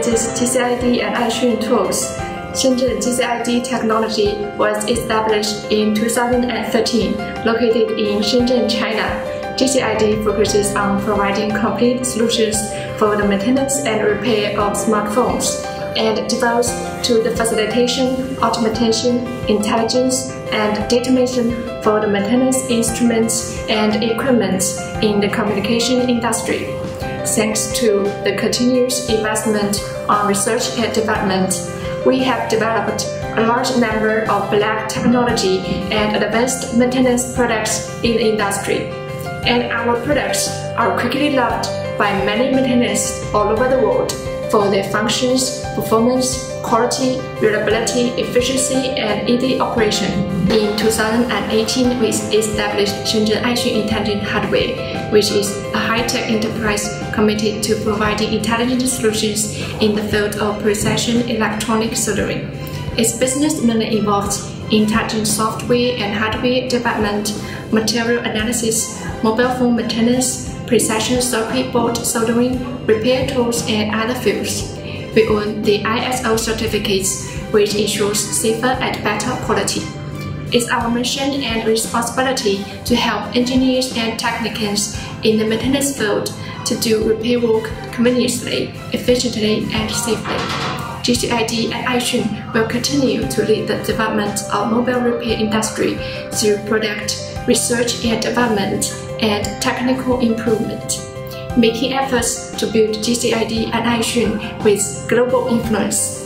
With JCID and Aixun tools, Shenzhen JCID technology was established in 2013, located in Shenzhen, China. JCID focuses on providing complete solutions for the maintenance and repair of smartphones and devotes to the facilitation, automation, intelligence, and data mission for the maintenance instruments and equipment in the communication industry. Thanks to the continuous investment on research and development, we have developed a large number of black technology and advanced maintenance products in the industry. And our products are quickly loved by many maintainers all over the world for their functions, performance, quality, reliability, efficiency, and easy operation. In 2018, we established Shenzhen Aixun Intelligent Hardware, which is a high-tech enterprise committed to providing intelligent solutions in the field of precision electronic soldering. Its business mainly involves intelligent software and hardware development, material analysis, mobile phone maintenance, precision circuit board soldering, repair tools, and other fields. We own the ISO certificates, which ensures safer and better quality. It's our mission and responsibility to help engineers and technicians in the maintenance field to do repair work conveniently, efficiently, and safely. JCID and Aixun will continue to lead the development of mobile repair industry through product research and development and technical improvement, making efforts to build JCID and Aixun with global influence.